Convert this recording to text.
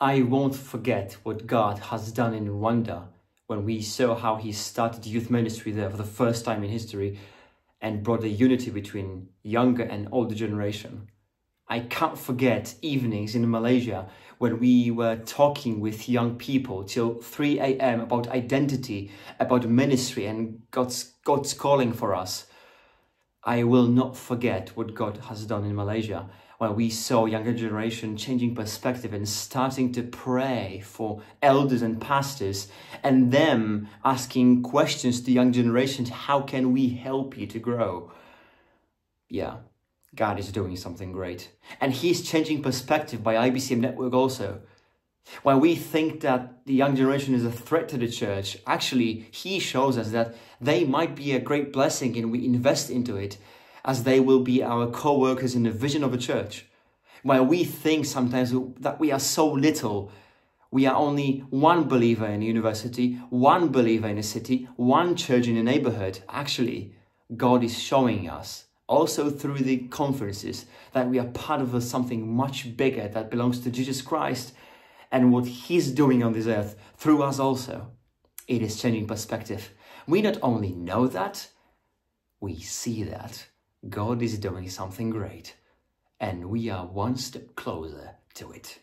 I won't forget what God has done in Rwanda when we saw how he started youth ministry there for the first time in history and brought a unity between younger and older generation. I can't forget evenings in Malaysia when we were talking with young people till 3 a.m. about identity, about ministry and God's, God's calling for us. I will not forget what God has done in Malaysia. Where we saw younger generation changing perspective and starting to pray for elders and pastors and them asking questions to young generations how can we help you to grow? Yeah god is doing something great. And he's changing perspective by ibcm network also when we think that the young generation is a threat to the church actually he shows us that they might be a great blessing and we invest into it as they will be our co-workers in the vision of a church. While we think sometimes that we are so little, we are only one believer in a university, one believer in a city, one church in a neighborhood. Actually, God is showing us also through the conferences that we are part of something much bigger that belongs to Jesus Christ and what he's doing on this earth through us also. It is changing perspective. We not only know that, we see that. God is doing something great, and we are one step closer to it.